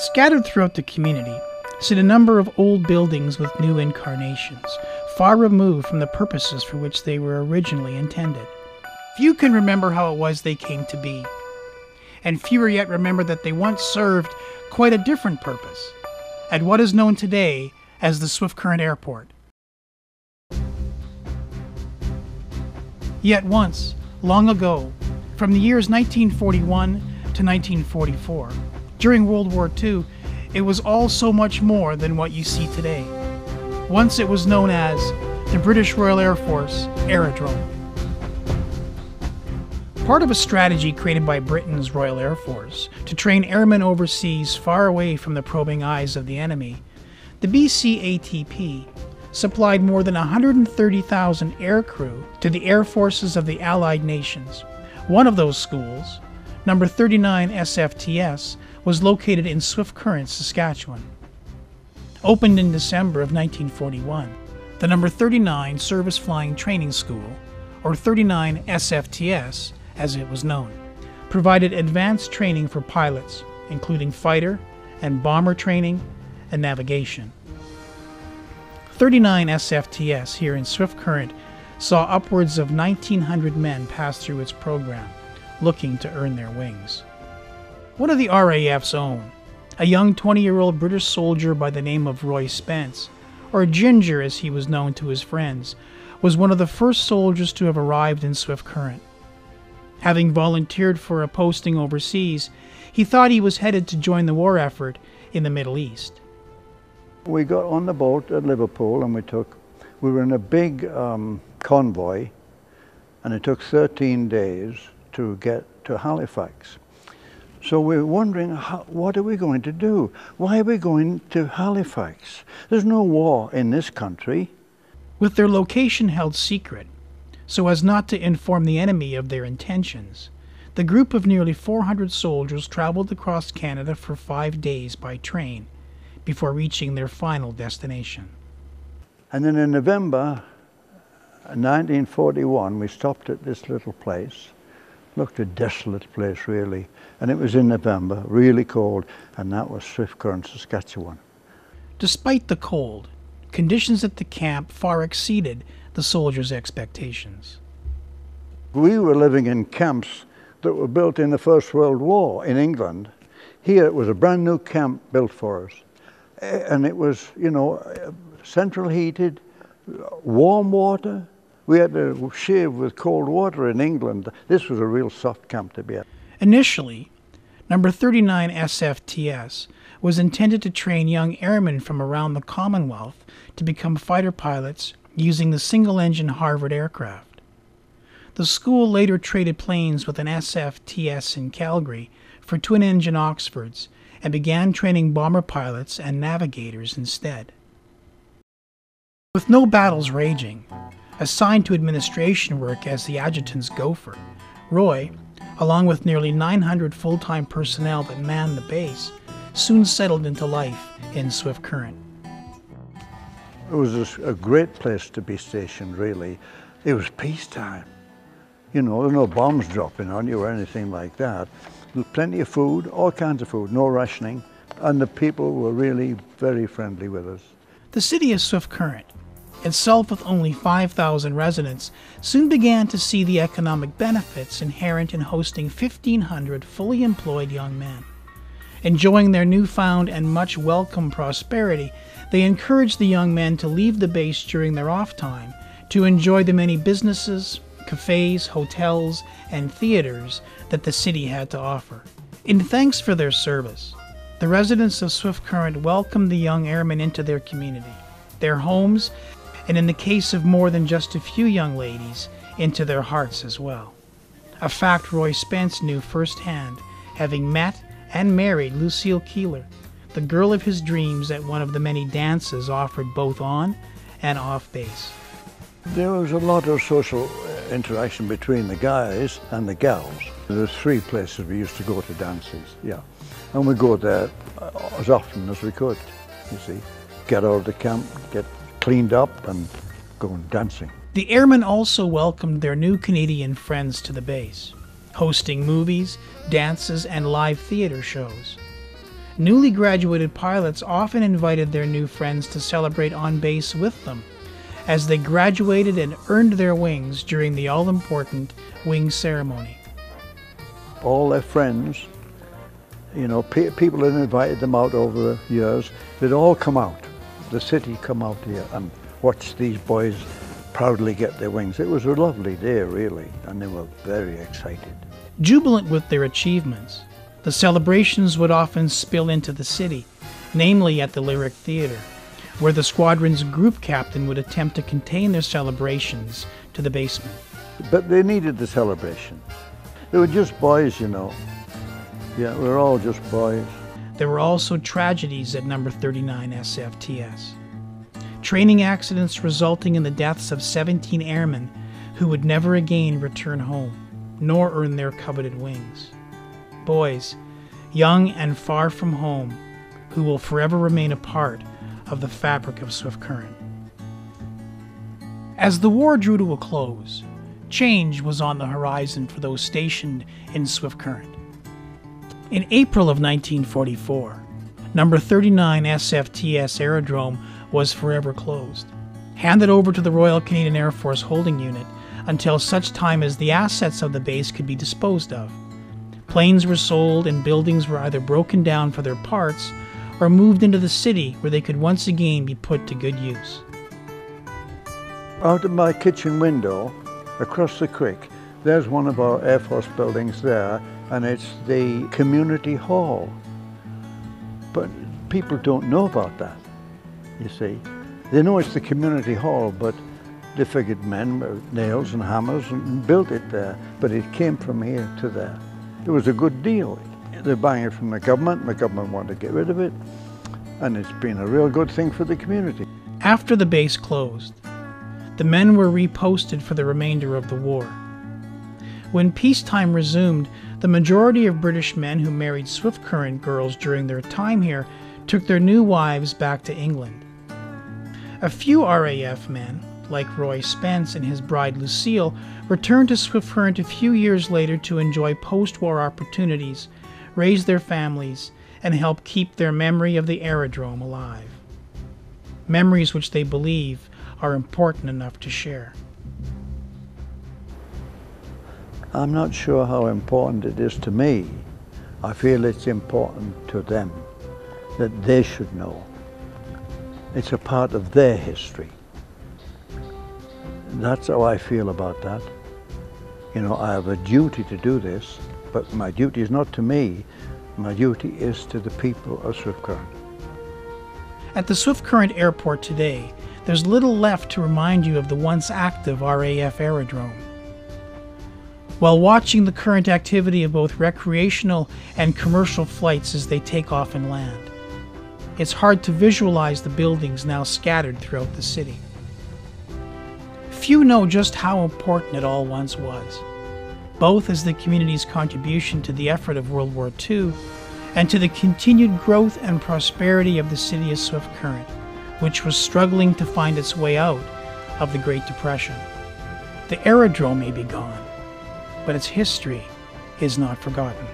Scattered throughout the community sit a number of old buildings with new incarnations, far removed from the purposes for which they were originally intended. Few can remember how it was they came to be, and fewer yet remember that they once served quite a different purpose at what is known today as the Swift Current Airport. Yet once, long ago, from the years 1941 to 1944, during World War II, it was all so much more than what you see today. Once it was known as the British Royal Air Force Aerodrome. Part of a strategy created by Britain's Royal Air Force to train airmen overseas far away from the probing eyes of the enemy, the BCATP supplied more than 130,000 aircrew to the air forces of the Allied nations. One of those schools, number 39 SFTS, was located in Swift Current, Saskatchewan. Opened in December of 1941, the number 39 Service Flying Training School, or 39 SFTS as it was known, provided advanced training for pilots, including fighter and bomber training and navigation. 39 SFTS here in Swift Current saw upwards of 1,900 men pass through its program, looking to earn their wings. One of the RAF's own, a young 20 year old British soldier by the name of Roy Spence, or Ginger as he was known to his friends, was one of the first soldiers to have arrived in Swift Current. Having volunteered for a posting overseas, he thought he was headed to join the war effort in the Middle East. We got on the boat at Liverpool and we took, we were in a big um, convoy and it took 13 days to get to Halifax. So we're wondering, how, what are we going to do? Why are we going to Halifax? There's no war in this country. With their location held secret, so as not to inform the enemy of their intentions, the group of nearly 400 soldiers traveled across Canada for five days by train before reaching their final destination. And then in November 1941, we stopped at this little place. Looked a desolate place, really. And it was in November, really cold, and that was Swift Current, Saskatchewan. Despite the cold, conditions at the camp far exceeded the soldiers' expectations. We were living in camps that were built in the First World War in England. Here it was a brand new camp built for us. Eh, and it was, you know, central heated, warm water. We had to shave with cold water in England. This was a real soft camp to be at. Initially, number 39 SFTS was intended to train young airmen from around the Commonwealth to become fighter pilots using the single engine Harvard aircraft. The school later traded planes with an SFTS in Calgary for twin engine Oxfords and began training bomber pilots and navigators instead. With no battles raging, assigned to administration work as the adjutant's gopher, Roy, along with nearly 900 full time personnel that manned the base, soon settled into life in Swift Current. It was a great place to be stationed, really. It was peacetime. You know, there were no bombs dropping on you or anything like that. There was plenty of food, all kinds of food, no rationing, and the people were really very friendly with us. The city of Swift Current, itself with only 5,000 residents, soon began to see the economic benefits inherent in hosting 1,500 fully employed young men. Enjoying their newfound and much welcome prosperity, they encouraged the young men to leave the base during their off time to enjoy the many businesses, cafes, hotels, and theaters that the city had to offer. In thanks for their service, the residents of Swift Current welcomed the young airmen into their community, their homes, and in the case of more than just a few young ladies, into their hearts as well. A fact Roy Spence knew firsthand, having met and married Lucille Keeler, the girl of his dreams at one of the many dances offered both on and off base. There was a lot of social uh, interaction between the guys and the gals. There's three places we used to go to dances, yeah. And we go there uh, as often as we could, you see. Get out of the camp, get cleaned up and go dancing. The airmen also welcomed their new Canadian friends to the base, hosting movies, dances, and live theater shows. Newly graduated pilots often invited their new friends to celebrate on base with them as they graduated and earned their wings during the all important wing ceremony. All their friends, you know, pe- people had invited them out over the years, they'd all come out, the city come out here and watch these boys proudly get their wings. It was a lovely day, really, and they were very excited. Jubilant with their achievements, the celebrations would often spill into the city, namely at the Lyric Theatre where the squadron's group captain would attempt to contain their celebrations to the basement. But they needed the celebration. They were just boys, you know. Yeah, we're all just boys. There were also tragedies at number 39 SFTS. Training accidents resulting in the deaths of 17 airmen who would never again return home, nor earn their coveted wings. Boys, young and far from home, who will forever remain a part of the fabric of Swift Current. As the war drew to a close, change was on the horizon for those stationed in Swift Current. In April of 1944, number 39 SFTS Aerodrome was forever closed, handed over to the Royal Canadian Air Force Holding Unit until such time as the assets of the base could be disposed of. Planes were sold and buildings were either broken down for their parts or moved into the city where they could once again be put to good use. Out of my kitchen window, across the creek, there's one of our Air Force buildings there, and it's the community hall. But people don't know about that, you see. They know it's the community hall, but they figured men with nails and hammers and built it there, but it came from here to there. It was a good deal. They're buying it from the government, the government wanted to get rid of it, and it's been a real good thing for the community. After the base closed, the men were reposted for the remainder of the war. When peacetime resumed, the majority of British men who married Swift Current girls during their time here took their new wives back to England. A few RAF men, like Roy Spence and his bride Lucille, returned to Swift Current a few years later to enjoy post war opportunities raise their families, and help keep their memory of the aerodrome alive. Memories which they believe are important enough to share. I'm not sure how important it is to me. I feel it's important to them that they should know. It's a part of their history. That's how I feel about that. You know, I have a duty to do this, but my duty is not to me, my duty is to the people of Swift Current. At the Swift Current Airport today, there's little left to remind you of the once active RAF aerodrome. While watching the current activity of both recreational and commercial flights as they take off and land, it's hard to visualize the buildings now scattered throughout the city. Few know just how important it all once was both as the community's contribution to the effort of World War II and to the continued growth and prosperity of the city of Swift Current, which was struggling to find its way out of the Great Depression. The aerodrome may be gone, but its history is not forgotten.